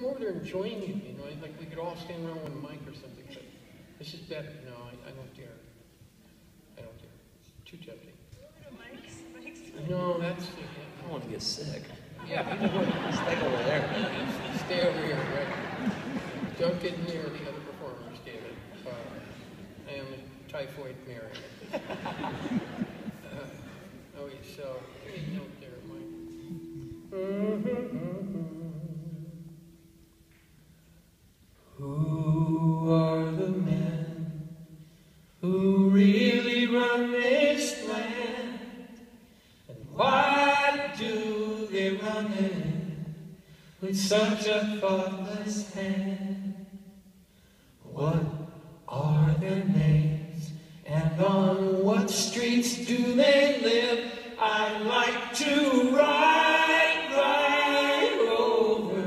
come over there and join you, you know, like we could all stand around with a mic or something, but this is better. No, I, I don't dare. I don't dare. Too tempting. No, that's, I don't want to get sick. yeah, you know what? Stay over there. Stay over here, right? Don't get near the other performers, David. Uh, I am a typhoid Mary. uh, okay, so, hey, note there, Mike. Do they run it with such a thoughtless hand? What are their names? And on what streets do they live? I'd like to ride, ride over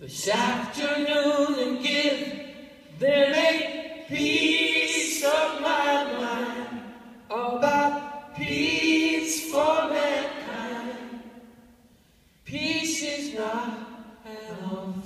this afternoon and give their a piece is